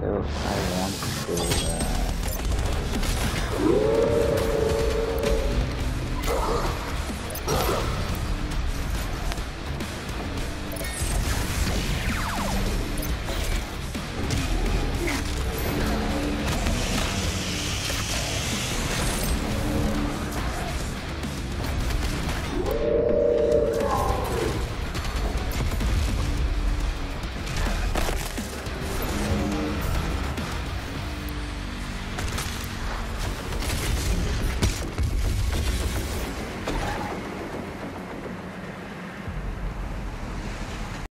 So I want to